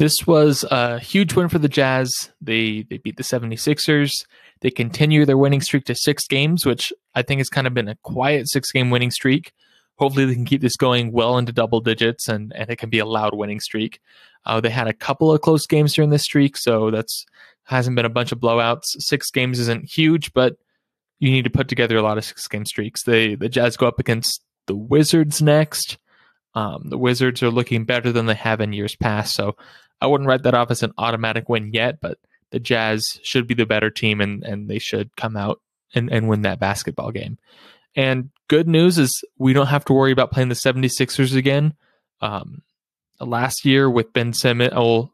This was a huge win for the Jazz. They they beat the 76ers. They continue their winning streak to six games, which I think has kind of been a quiet six game winning streak. Hopefully, they can keep this going well into double digits and, and it can be a loud winning streak. Uh, they had a couple of close games during this streak, so that's hasn't been a bunch of blowouts. Six games isn't huge, but you need to put together a lot of six game streaks. They the Jazz go up against the Wizards next. Um, the Wizards are looking better than they have in years past, so I wouldn't write that off as an automatic win yet. But the Jazz should be the better team, and and they should come out and, and win that basketball game. And good news is we don't have to worry about playing the 76ers again. Um, last year with Ben Simmons, oh,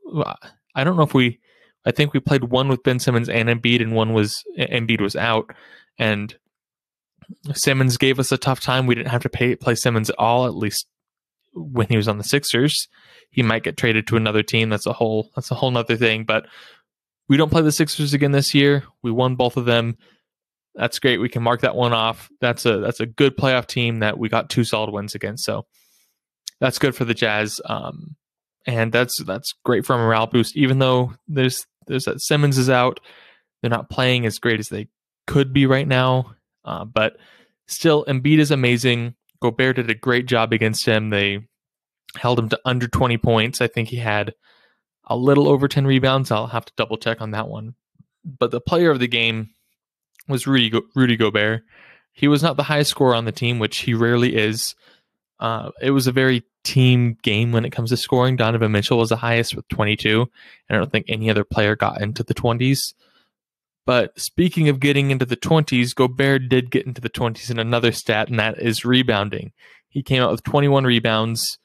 I don't know if we, I think we played one with Ben Simmons and Embiid, and one was Embiid was out, and Simmons gave us a tough time. We didn't have to pay, play Simmons at all, at least when he was on the Sixers. He might get traded to another team. That's a whole that's a whole nother thing. But we don't play the Sixers again this year. We won both of them. That's great. We can mark that one off. That's a that's a good playoff team that we got two solid wins against. So that's good for the Jazz. Um, and that's that's great for a morale boost. Even though there's there's that Simmons is out, they're not playing as great as they could be right now. Uh, but still, Embiid is amazing. Gobert did a great job against him. They held him to under 20 points. I think he had a little over 10 rebounds. I'll have to double check on that one. But the player of the game was Rudy Go- Rudy Gobert. He was not the highest scorer on the team, which he rarely is. Uh, it was a very team game when it comes to scoring. Donovan Mitchell was the highest with 22, I don't think any other player got into the 20s. But speaking of getting into the 20s, Gobert did get into the 20s in another stat, and that is rebounding. He came out with 21 rebounds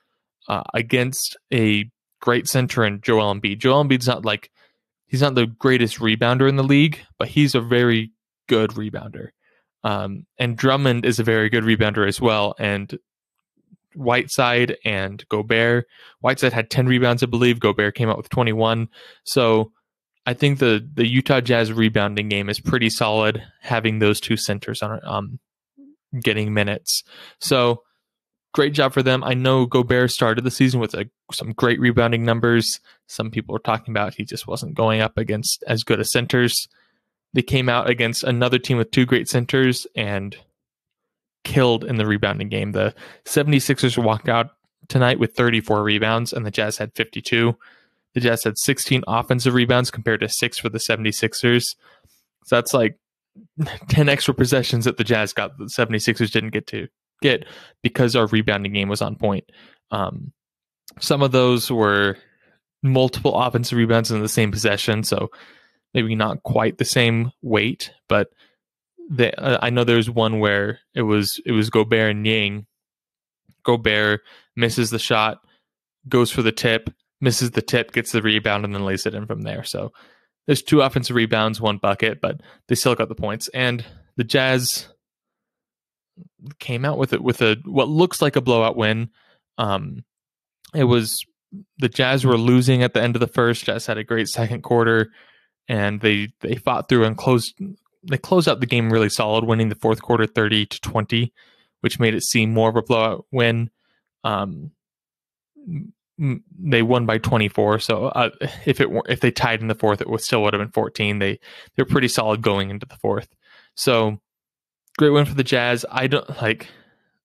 uh, against a great center in Joel Embiid. Joel Embiid's not like he's not the greatest rebounder in the league, but he's a very good rebounder. Um, and Drummond is a very good rebounder as well. And Whiteside and Gobert. Whiteside had 10 rebounds, I believe. Gobert came out with 21. So I think the the Utah Jazz rebounding game is pretty solid, having those two centers on um getting minutes. So great job for them. I know Gobert started the season with a, some great rebounding numbers. Some people were talking about he just wasn't going up against as good as centers. They came out against another team with two great centers and killed in the rebounding game. The 76ers walked out tonight with 34 rebounds, and the Jazz had 52. The Jazz had 16 offensive rebounds compared to six for the 76ers. So that's like 10 extra possessions that the Jazz got the 76ers didn't get to get because our rebounding game was on point. Um, some of those were multiple offensive rebounds in the same possession, so maybe not quite the same weight, but uh, I know there's one where it was it was Gobert and Yang. Gobert misses the shot, goes for the tip, misses the tip, gets the rebound, and then lays it in from there. So there's two offensive rebounds, one bucket, but they still got the points. And the Jazz came out with it with a what looks like a blowout win. Um, it was the Jazz were losing at the end of the first. Jazz had a great second quarter, and they they fought through and closed. They closed out the game really solid, winning the fourth quarter thirty to twenty, which made it seem more of a blowout win. Um, they won by 24. So uh, if it were, if they tied in the fourth, it would still would have been 14. They they're pretty solid going into the fourth. So great win for the Jazz. I don't like.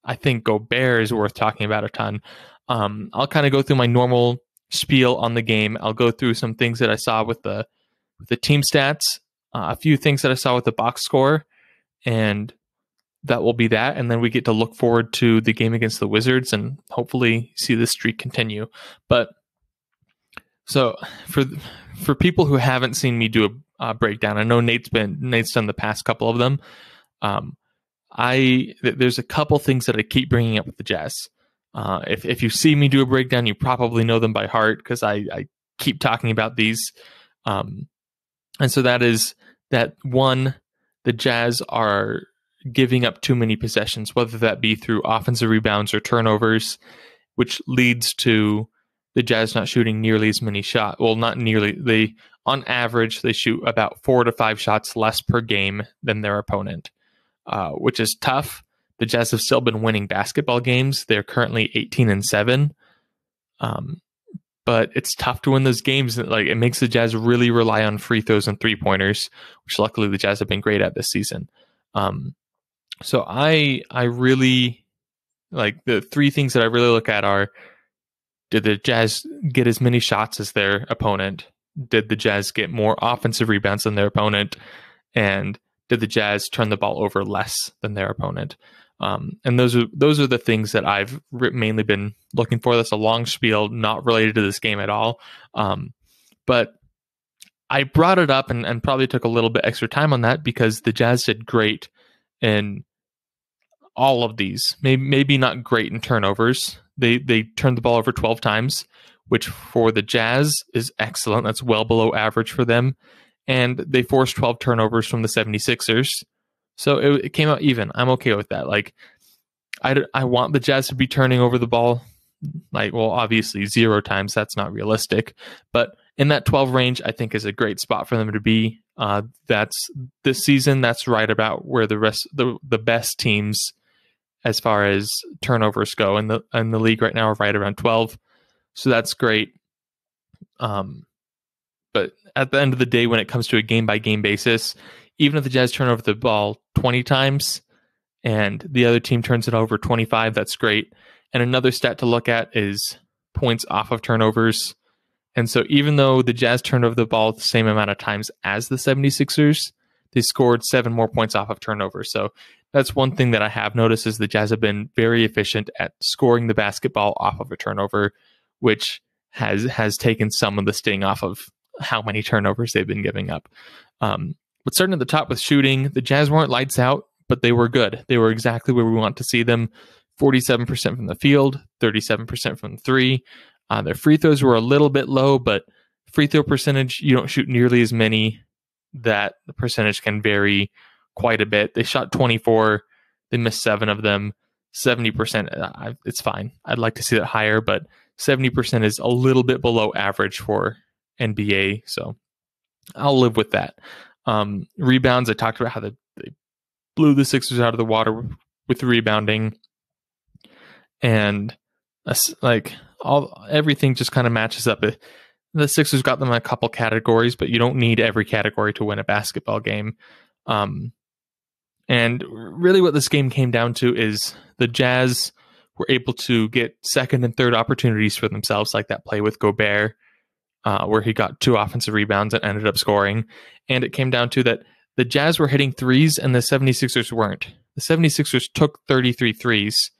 I think Gobert is worth talking about a ton. Um, I'll kind of go through my normal spiel on the game. I'll go through some things that I saw with the with the team stats, uh, a few things that I saw with the box score, and that will be that. And then we get to look forward to the game against the Wizards and hopefully see this streak continue. But so for for people who haven't seen me do a breakdown, I know Nate's been Nate's done the past couple of them. Um, I there's a couple things that I keep bringing up with the Jazz. Uh, if if you see me do a breakdown, you probably know them by heart because I, I keep talking about these. Um, and so that is that one, the Jazz are giving up too many possessions, whether that be through offensive rebounds or turnovers, which leads to the Jazz not shooting nearly as many shots. Well, not nearly. They on average they shoot about four to five shots less per game than their opponent, uh, which is tough. The Jazz have still been winning basketball games. They're currently eighteen and seven. Um, but it's tough to win those games. Like it makes the Jazz really rely on free throws and three pointers, which luckily the Jazz have been great at this season. Um, so I I really like the three things that I really look at are did the Jazz get as many shots as their opponent? Did the Jazz get more offensive rebounds than their opponent? And did the Jazz turn the ball over less than their opponent? Um, and those are those are the things that I've mainly been looking for. That's a long spiel, not related to this game at all. Um, but I brought it up and, and probably took a little bit extra time on that because the Jazz did great in all of these. Maybe maybe not great in turnovers. They they turned the ball over 12 times, which for the Jazz is excellent. That's well below average for them. And they forced 12 turnovers from the 76ers. So it, it came out even. I'm okay with that. Like, I, I want the Jazz to be turning over the ball. Like, well, obviously, zero times. That's not realistic. But in that 12 range, I think is a great spot for them to be. Uh, that's this season. That's right about where the rest the the best teams, as far as turnovers go, in the in the league right now are right around 12. So that's great. Um, but at the end of the day, when it comes to a game by game basis, even if the Jazz turn over the ball 20 times and the other team turns it over 25, that's great. And another stat to look at is points off of turnovers. And so even though the Jazz turned over the ball the same amount of times as the 76ers, they scored seven more points off of turnovers. So that's one thing that I have noticed is the Jazz have been very efficient at scoring the basketball off of a turnover, which has has taken some of the sting off of how many turnovers they've been giving up. Um, but starting at the top with shooting, the Jazz weren't lights out, but they were good. They were exactly where we want to see them 47% from the field, 37% from three. Uh, their free throws were a little bit low, but free throw percentage, you don't shoot nearly as many. That the percentage can vary quite a bit. They shot 24, they missed seven of them. 70%, uh, it's fine. I'd like to see that higher, but 70% is a little bit below average for NBA. So I'll live with that. Um, rebounds, I talked about how they, they blew the Sixers out of the water with rebounding, and uh, like all everything just kind of matches up. The Sixers got them in a couple categories, but you don't need every category to win a basketball game. Um, and really, what this game came down to is the Jazz were able to get second and third opportunities for themselves, like that play with Gobert uh, where he got two offensive rebounds and ended up scoring. And it came down to that the Jazz were hitting threes and the 76ers weren't. The 76ers took 33 threes,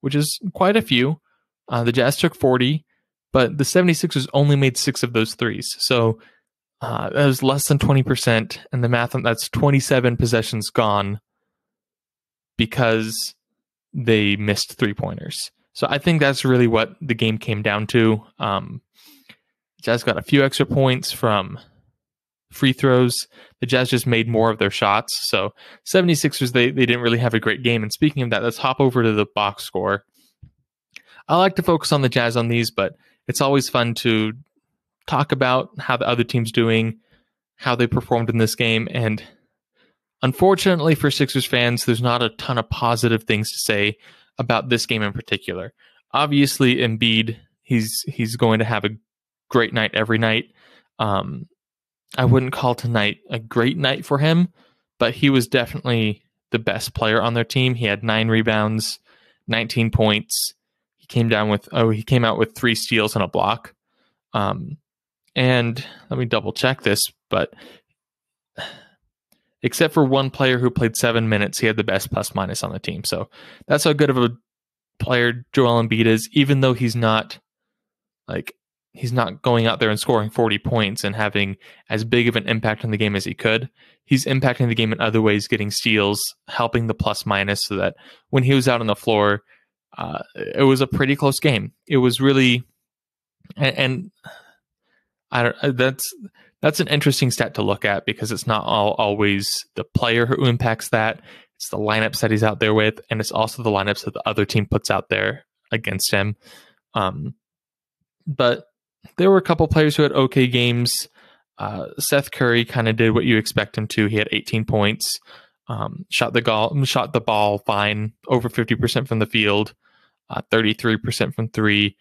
which is quite a few. Uh, the Jazz took 40, but the 76ers only made six of those threes. So uh, that was less than 20%. And the math on that's 27 possessions gone because they missed three pointers. So I think that's really what the game came down to. Um, Jazz got a few extra points from free throws. The Jazz just made more of their shots. So 76ers, they, they didn't really have a great game. And speaking of that, let's hop over to the box score. I like to focus on the Jazz on these, but it's always fun to talk about how the other team's doing, how they performed in this game. And unfortunately for Sixers fans, there's not a ton of positive things to say about this game in particular. Obviously, Embiid, he's he's going to have a great night every night. Um, I wouldn't call tonight a great night for him, but he was definitely the best player on their team. He had nine rebounds, 19 points. He came down with, oh, he came out with three steals and a block. Um, and let me double check this, but except for one player who played seven minutes, he had the best plus minus on the team. So that's how good of a player Joel Embiid is, even though he's not like he's not going out there and scoring 40 points and having as big of an impact on the game as he could. He's impacting the game in other ways, getting steals, helping the plus minus so that when he was out on the floor, uh, it was a pretty close game. It was really, and, and I don't, that's, that's an interesting stat to look at because it's not all, always the player who impacts that. It's the lineups that he's out there with, and it's also the lineups that the other team puts out there against him. Um, but there were a couple players who had okay games. Uh, Seth Curry kind of did what you expect him to. He had 18 points, um, shot the ball, shot the ball fine, over 50% from the field, uh, 33% from three.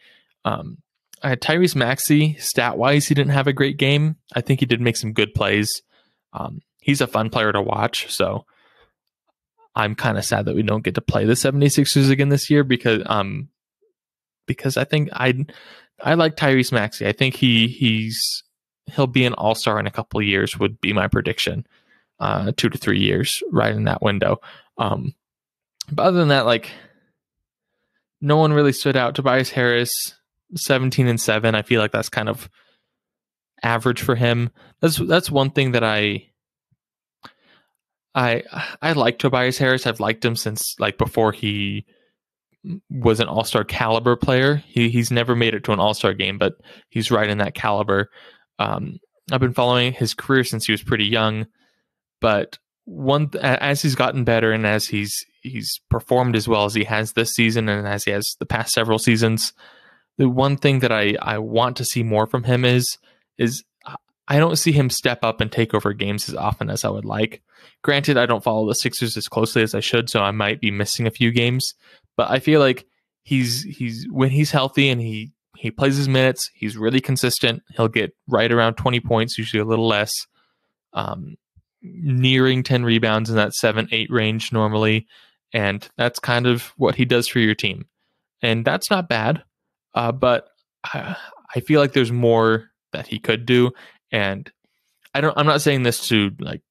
Um, I had Tyrese Maxey. Stat wise, he didn't have a great game. I think he did make some good plays. Um, he's a fun player to watch. So I'm kind of sad that we don't get to play the 76ers again this year because um because I think I I like Tyrese Maxey. I think he he's he'll be an all star in a couple years would be my prediction. Uh, two to three years, right in that window. Um, but other than that, like no one really stood out. Tobias Harris, seventeen and seven. I feel like that's kind of average for him. That's that's one thing that I I I like Tobias Harris. I've liked him since like before he was an All Star caliber player. He he's never made it to an All Star game, but he's right in that caliber. Um, I've been following his career since he was pretty young, but one as he's gotten better and as he's he's performed as well as he has this season and as he has the past several seasons, the one thing that I I want to see more from him is is I don't see him step up and take over games as often as I would like. Granted, I don't follow the Sixers as closely as I should, so I might be missing a few games. But I feel like he's he's when he's healthy and he he plays his minutes, he's really consistent. He'll get right around 20 points, usually a little less. Um, nearing 10 rebounds in that 7 8 range normally. And that's kind of what he does for your team. And that's not bad. Uh, but I, I feel like there's more that he could do. And I don't, I'm not saying this to like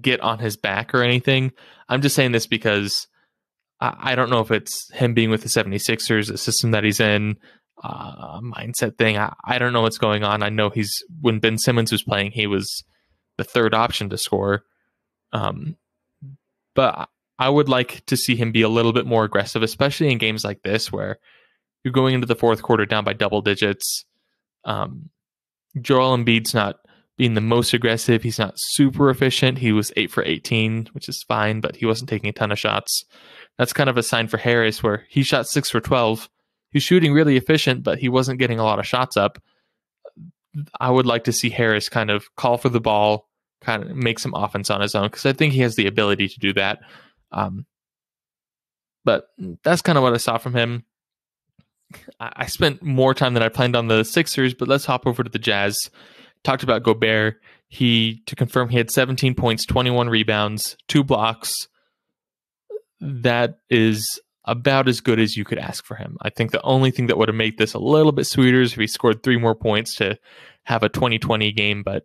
get on his back or anything. I'm just saying this because I, I don't know if it's him being with the 76ers, a system that he's in, uh, mindset thing. I, I don't know what's going on. I know he's, when Ben Simmons was playing, he was the third option to score. Um, but I would like to see him be a little bit more aggressive, especially in games like this where you're going into the fourth quarter down by double digits. Um, Joel Embiid's not being the most aggressive. He's not super efficient. He was eight for 18, which is fine, but he wasn't taking a ton of shots. That's kind of a sign for Harris where he shot six for 12. He's shooting really efficient, but he wasn't getting a lot of shots up. I would like to see Harris kind of call for the ball, kind of make some offense on his own because I think he has the ability to do that. Um, but that's kind of what I saw from him. I spent more time than I planned on the Sixers, but let's hop over to the Jazz. Talked about Gobert. He to confirm he had 17 points, 21 rebounds, two blocks. That is about as good as you could ask for him. I think the only thing that would have made this a little bit sweeter is if he scored three more points to have a 2020 game, but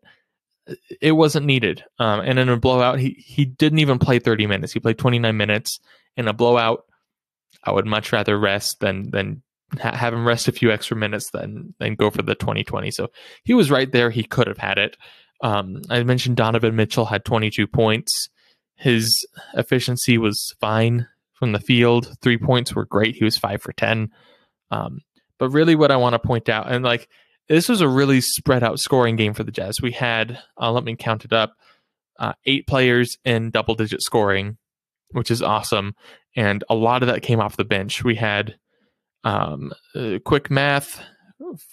it wasn't needed. Um, and in a blowout, he, he didn't even play 30 minutes. He played 29 minutes in a blowout. I would much rather rest than than ha- have him rest a few extra minutes then then go for the 2020. So he was right there. He could have had it. Um, I mentioned Donovan Mitchell had 22 points. His efficiency was fine from the field. Three points were great. He was five for 10. Um, but really, what I want to point out, and like this was a really spread out scoring game for the Jazz. We had, uh, let me count it up, uh, eight players in double digit scoring, which is awesome. And a lot of that came off the bench. We had um, uh, quick math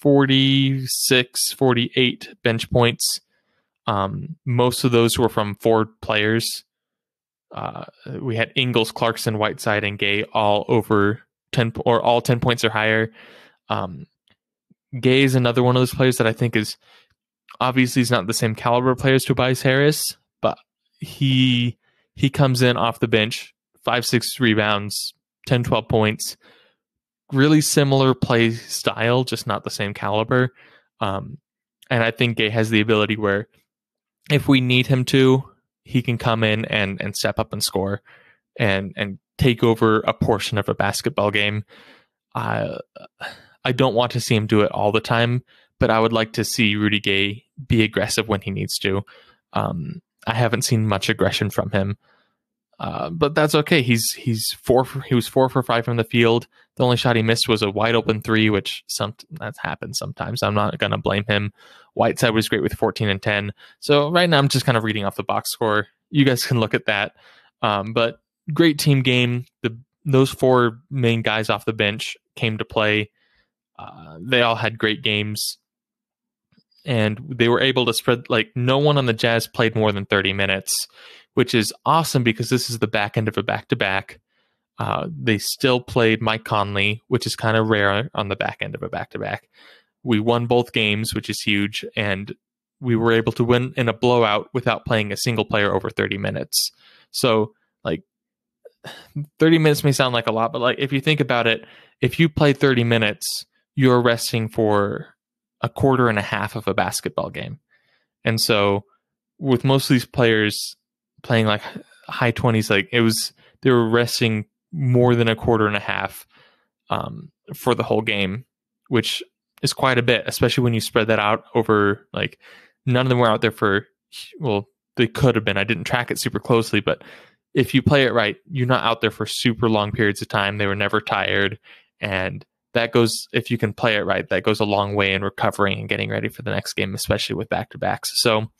46, 48 bench points. Um, most of those were from four players. Uh, we had Ingles, Clarkson, Whiteside, and Gay all over 10 or all 10 points or higher. Um, Gay is another one of those players that I think is obviously he's not the same caliber player as Tobias Harris, but he he comes in off the bench, five, six rebounds, 10, 12 points, really similar play style, just not the same caliber. Um, and I think Gay has the ability where if we need him to, he can come in and and step up and score and and take over a portion of a basketball game. Uh, I don't want to see him do it all the time, but I would like to see Rudy Gay be aggressive when he needs to. Um, I haven't seen much aggression from him. Uh, but that's okay. He's he's four. For, he was four for five from the field. The only shot he missed was a wide open three, which some that happens sometimes. I'm not gonna blame him. Whiteside was great with 14 and 10. So right now I'm just kind of reading off the box score. You guys can look at that. Um, but great team game. The those four main guys off the bench came to play. Uh, they all had great games, and they were able to spread. Like no one on the Jazz played more than 30 minutes which is awesome because this is the back end of a back to back. They still played Mike Conley, which is kind of rare on the back end of a back to back. We won both games, which is huge, and we were able to win in a blowout without playing a single player over 30 minutes. So, like, 30 minutes may sound like a lot, but like if you think about it, if you play 30 minutes, you're resting for a quarter and a half of a basketball game. And so, with most of these players playing like high 20s, like it was, they were resting more than a quarter and a half um, for the whole game, which is quite a bit, especially when you spread that out over like none of them were out there for well, they could have been. I didn't track it super closely, but if you play it right, you're not out there for super long periods of time. They were never tired. And that goes, if you can play it right, that goes a long way in recovering and getting ready for the next game, especially with back to backs. So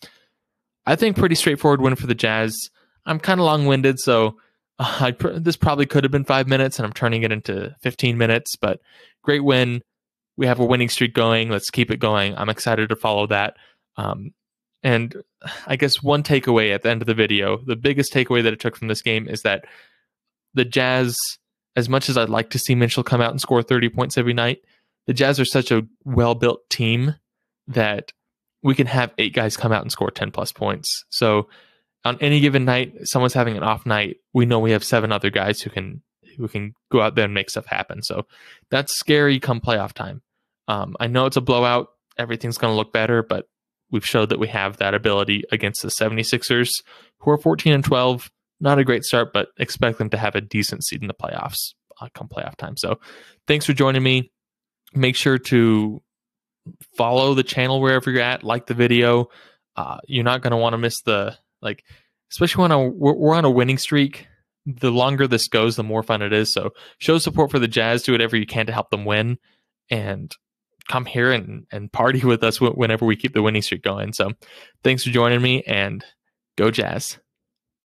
I think pretty straightforward win for the Jazz. I'm kind of long winded, so pr- this probably could have been five minutes, and I'm turning it into 15 minutes, but great win. We have a winning streak going. Let's keep it going. I'm excited to follow that. Um, and I guess one takeaway at the end of the video, the biggest takeaway that I took from this game is that the Jazz, as much as I'd like to see Mitchell come out and score 30 points every night, the Jazz are such a well built team that we can have eight guys come out and score 10 plus points. So on any given night, someone's having an off night, we know we have seven other guys who can who can go out there and make stuff happen. So that's scary come playoff time. Um, I know it's a blowout. Everything's going to look better, but we've showed that we have that ability against the 76ers, who are 14 and 12. Not a great start, but expect them to have a decent seed in the playoffs uh, come playoff time. So thanks for joining me. Make sure to follow the channel wherever you're at, like the video. Uh, you're not going to want to miss the, like, especially when we're, we're on a winning streak. The longer this goes, the more fun it is. So show support for the Jazz. Do whatever you can to help them win. And come here and, and party with us whenever we keep the winning streak going. So thanks for joining me and go Jazz.